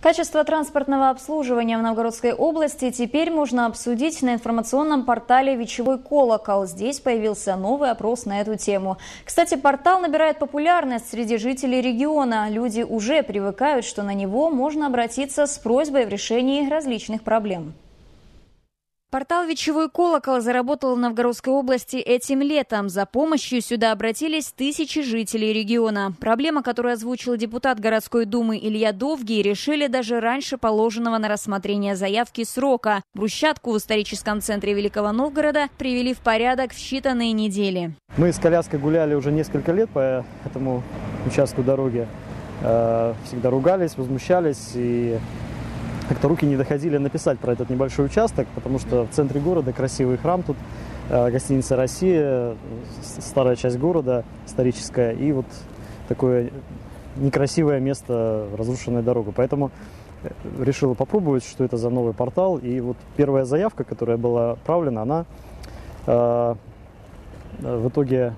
Качество транспортного обслуживания в Новгородской области теперь можно обсудить на информационном портале «Вечевой колокол». Здесь появился новый опрос на эту тему. Кстати, портал набирает популярность среди жителей региона. Люди уже привыкают, что на него можно обратиться с просьбой в решении различных проблем. Портал «Вечевой колокол» заработал в Новгородской области этим летом. За помощью сюда обратились тысячи жителей региона. Проблема, которую озвучил депутат городской думы Илья Довгий, решили даже раньше положенного на рассмотрение заявки срока. Брусчатку в историческом центре Великого Новгорода привели в порядок в считанные недели. Мы с коляской гуляли уже несколько лет по этому участку дороги. Э, всегда ругались, возмущались и как-то руки не доходили написать про этот небольшой участок, потому что в центре города красивый храм тут, э, гостиница «Россия», старая часть города, историческая, и вот такое некрасивое место, разрушенная дорога. Поэтому э, решила попробовать, что это за новый портал. И вот первая заявка, которая была отправлена, она э, в итоге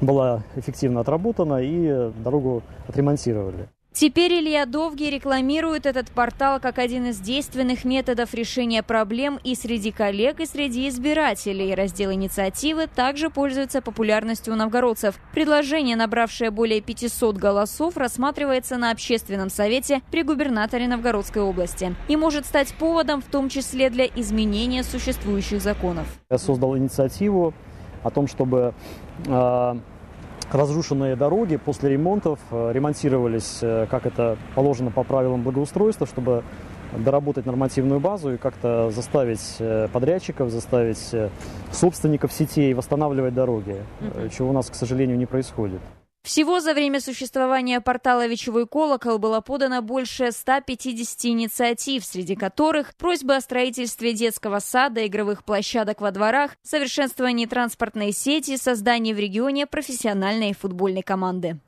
была эффективно отработана и дорогу отремонтировали. Теперь Илья Довгий рекламирует этот портал как один из действенных методов решения проблем и среди коллег, и среди избирателей. Раздел инициативы также пользуется популярностью у новгородцев. Предложение, набравшее более 500 голосов, рассматривается на общественном совете при губернаторе Новгородской области и может стать поводом в том числе для изменения существующих законов. Я создал инициативу о том, чтобы э, разрушенные дороги после ремонтов э, ремонтировались, э, как это положено по правилам благоустройства, чтобы доработать нормативную базу и как-то заставить э, подрядчиков, заставить собственников сетей восстанавливать дороги, чего у нас, к сожалению, не происходит. Всего за время существования портала «Вечевой колокол» было подано больше 150 инициатив, среди которых просьбы о строительстве детского сада, игровых площадок во дворах, совершенствовании транспортной сети, создании в регионе профессиональной футбольной команды.